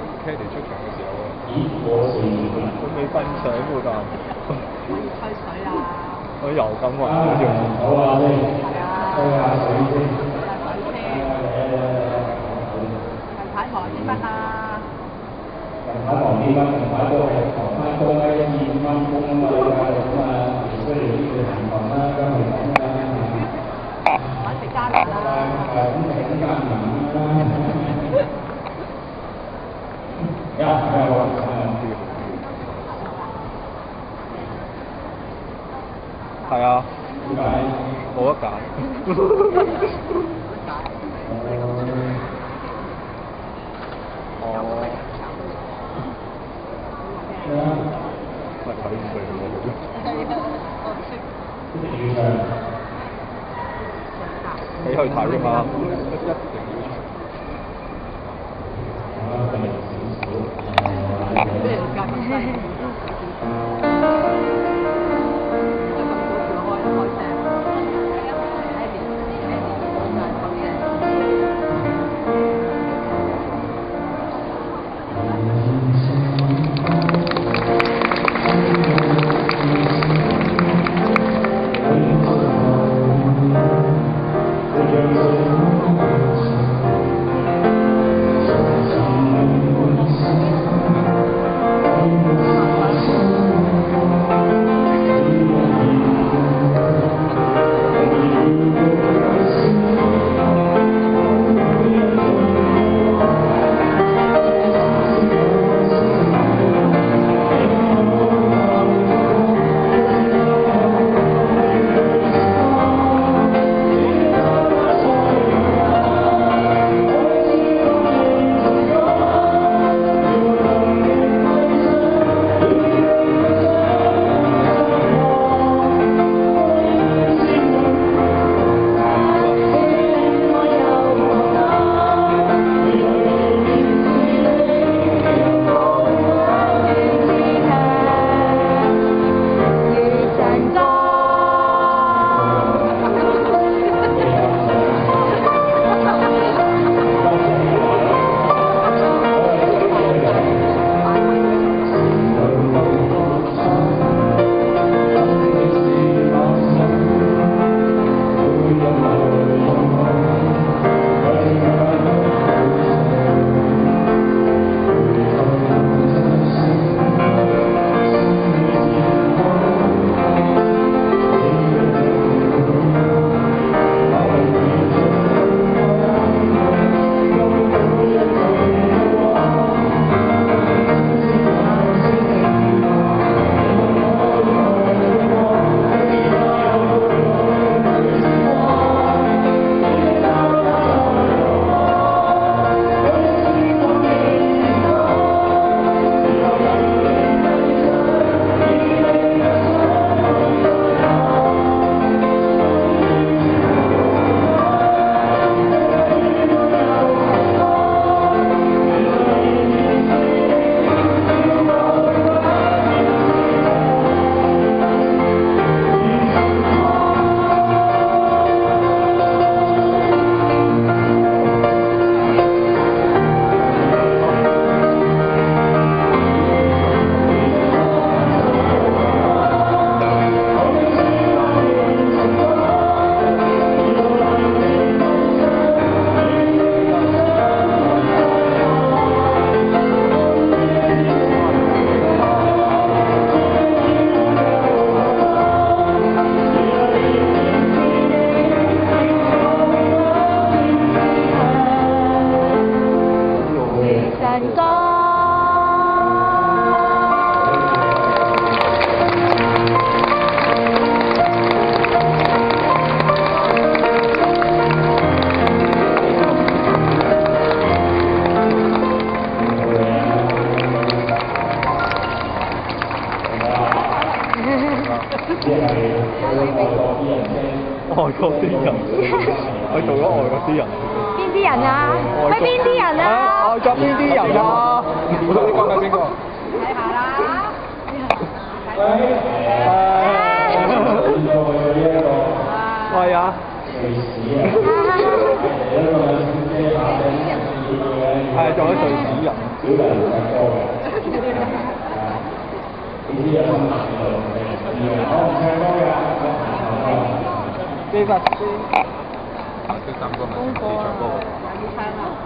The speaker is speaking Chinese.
嘅時候啊，佢未瞓醒喎但可以吹水啊，我油咁啊，好似好啊，你係啊，吹下水先，吹水先，近排忙啲乜啊？近排忙啲乜？近排都係忙翻工啦，一二五蚊工啊嘛，咁啊，出嚟呢個情況啦，今日講啦，揾食艱難啦，誒咁請加人啦，一係話係啊，點解？冇得揀。哦，咪睇唔明喎，遇上你去睇啊嘛，一定要 外國啲人咧，外國啲人，佢做咗外國啲人。邊啲人啊？喂，邊啲人啊？外國邊啲人啊？我同你講緊邊個？睇下啦，見過佢呢一個係啊，瑞士啊，有一個車打緊嘅係做咗瑞士人。小人嘅歌嘅。呢啲有心難嘅，我唔唱歌㗎，我彈琴㗎。呢發先。白色衫哥咪自己唱歌。你猜嘛？